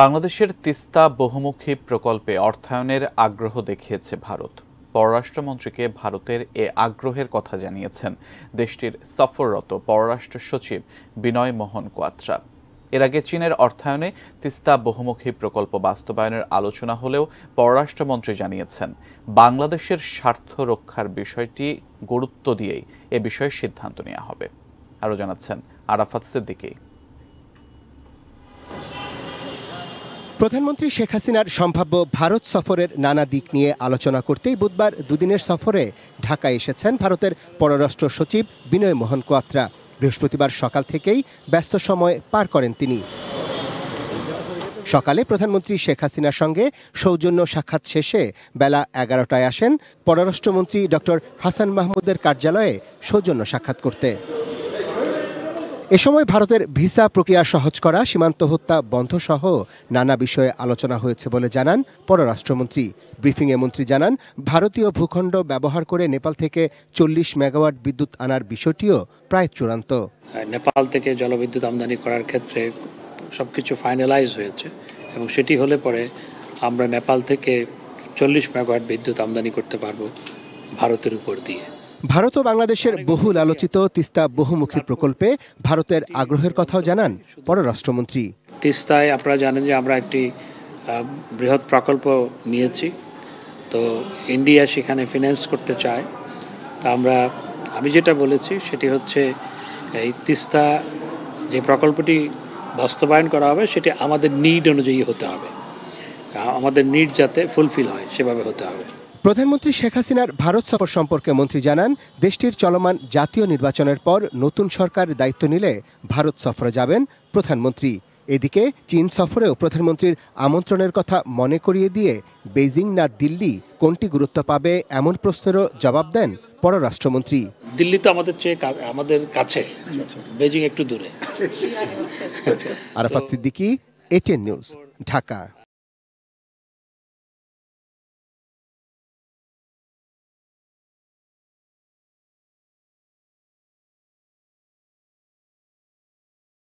বাংলাদেশের তিস্তা বহুমুখী প্রকল্পে অর্থায়নের আগ্রহ দেখিয়েছে ভারত। পররাষ্ট্রমন্ত্রীকে ভারতের এ আগ্রহের কথা জানিয়েছেন দেশটির সফররত পররাষ্ট্র সচিব বিনয় মোহন কোয়াত্রা। এর আগে চীনের অর্থায়নে তিস্তা বহুমুখী প্রকল্প বাস্তবায়নের আলোচনা হলেও পররাষ্ট্রমন্ত্রী জানিয়েছেন, বাংলাদেশের স্বার্থ রক্ষার বিষয়টি গুরুত্ব দিয়েই এ বিষয়ে সিদ্ধান্ত নেওয়া হবে। আরও জানাচ্ছেন আরাফাত সিদ্দিকী। প্রধানমন্ত্রী শেখ হাসিনার সম্ভাব্য ভারত সফরের নানা দিক নিয়ে আলোচনা করতেই বুধবার দুদিনের সফরে ঢাকায় এসেছেন ভারতের পররাষ্ট্র সচিব বিনয় মোহন কোয়াত্রা। বৃহস্পতিবার সকাল থেকেই ব্যস্ত সময় পার করেন তিনি। সকালে প্রধানমন্ত্রী শেখ হাসিনার সঙ্গে সৌজন্য সাক্ষাৎ শেষে বেলা এগারোটায় আসেন পররাষ্ট্রমন্ত্রী ডক্টর হাসান মাহমুদের কার্যালয়ে সৌজন্য সাক্ষাৎ করতে। এ সময় ভারতের ভিসা প্রক্রিয়া সহজ করা, সীমান্ত হত্যা বন্ধ সহ নানা বিষয়ে আলোচনা হয়েছে বলে জানান পররাষ্ট্রমন্ত্রী। ব্রিফিংয়ে মন্ত্রী জানান, ভারতীয় ভূখণ্ড ব্যবহার করে নেপাল থেকে চল্লিশ মেগাওয়াট বিদ্যুৎ আনার বিষয়টিও প্রায় চূড়ান্ত। নেপাল থেকে জলবিদ্যুৎ আমদানি করার ক্ষেত্রে সব কিছু ফাইনালাইজ হয়েছে এবং সেটি হলে পরে আমরা নেপাল থেকে চল্লিশ মেগাওয়াট বিদ্যুৎ আমদানি করতে পারব ভারতের উপর দিয়ে। ভারত ও বাংলাদেশের বহুল আলোচিত তিস্তা বহুমুখী প্রকল্পে ভারতের আগ্রহের কথাও জানান পররাষ্ট্রমন্ত্রী। তিস্তায় আপনারা জানেন যে আমরা একটি বৃহৎ প্রকল্প নিয়েছি। তো ইন্ডিয়া সেখানে ফিন্যান্স করতে চায়। তা আমরা আমি যেটা বলেছি সেটি হচ্ছে এই তিস্তা যে প্রকল্পটি বাস্তবায়ন করা হবে সেটি আমাদের নিড অনুযায়ী হতে হবে। আমাদের নিড যাতে ফুলফিল হয় সেভাবে হতে হবে। প্রধানমন্ত্রী শেখ হাসিনার ভারত সফর সম্পর্কে মন্ত্রী জানান দেশটির চলমান জাতীয় নির্বাচনের পর নতুন সরকার দায়িত্ব নিলে ভারত সফরে যাবেন প্রধানমন্ত্রী। এদিকে চীন সফরেও প্রধানমন্ত্রীর আমন্ত্রণের কথা মনে করিয়ে দিয়ে বেইজিং না দিল্লি কোনটি গুরুত্ব পাবে এমন প্রশ্নেরও জবাব দেন পররাষ্ট্রমন্ত্রী। দিল্লি তো আমাদের চেয়ে আমাদের কাছে। বেজিং একটু দূরে। Arafat Siddiqui ATN news Dhaka.